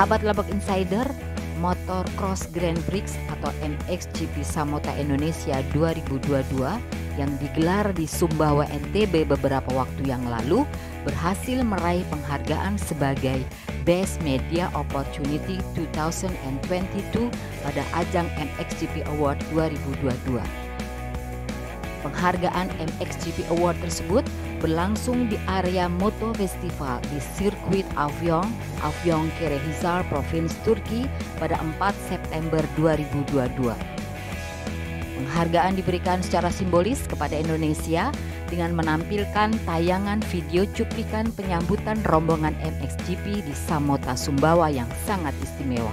Sahabat Labak Insider, Motor Cross Grand Prix atau MXGP Samota Indonesia 2022 yang digelar di Sumbawa NTB beberapa waktu yang lalu berhasil meraih penghargaan sebagai Best Media Opportunity 2022 pada ajang MXGP Award 2022. Penghargaan MXGP Award tersebut berlangsung di area Moto Festival di sirkuit Afyon, Afyon Kerehizar, Provinsi Turki pada 4 September 2022. Penghargaan diberikan secara simbolis kepada Indonesia dengan menampilkan tayangan video cuplikan penyambutan rombongan MXGP di Samota Sumbawa yang sangat istimewa.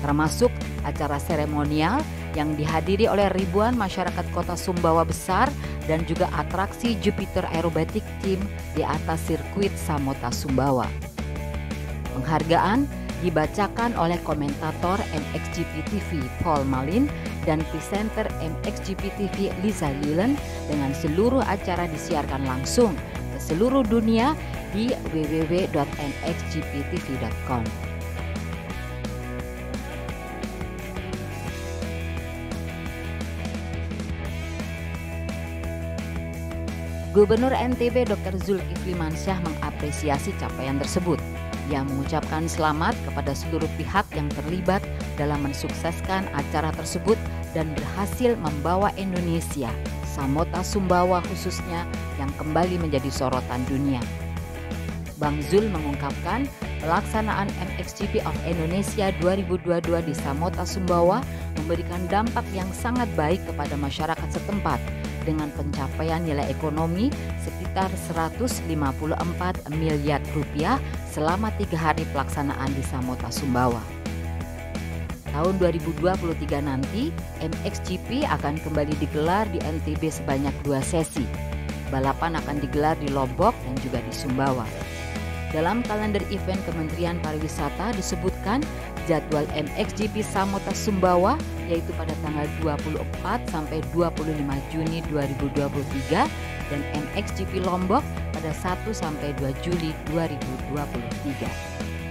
Termasuk acara seremonial yang dihadiri oleh ribuan masyarakat kota Sumbawa besar dan juga atraksi Jupiter Aerobatic Team di atas sirkuit Samota Sumbawa. Penghargaan dibacakan oleh komentator MXGP TV Paul Malin dan presenter MXGP TV Liza Lilen dengan seluruh acara disiarkan langsung ke seluruh dunia di www.mxgptv.com. Gubernur NTB Dr. Zulkifli Mansyah mengapresiasi capaian tersebut. Ia mengucapkan selamat kepada seluruh pihak yang terlibat dalam mensukseskan acara tersebut dan berhasil membawa Indonesia, Samota Sumbawa khususnya, yang kembali menjadi sorotan dunia. Bang Zul mengungkapkan pelaksanaan MXGP of Indonesia 2022 di Samota Sumbawa memberikan dampak yang sangat baik kepada masyarakat setempat dengan pencapaian nilai ekonomi sekitar 154 miliar rupiah selama tiga hari pelaksanaan di Samota Sumbawa. Tahun 2023 nanti, MXGP akan kembali digelar di NTB sebanyak dua sesi. Balapan akan digelar di Lombok dan juga di Sumbawa. Dalam kalender event Kementerian Pariwisata disebutkan jadwal MXGP Samota Sumbawa yaitu pada tanggal 24 sampai 25 Juni 2023 dan MXGP Lombok pada 1 sampai 2 Juli 2023.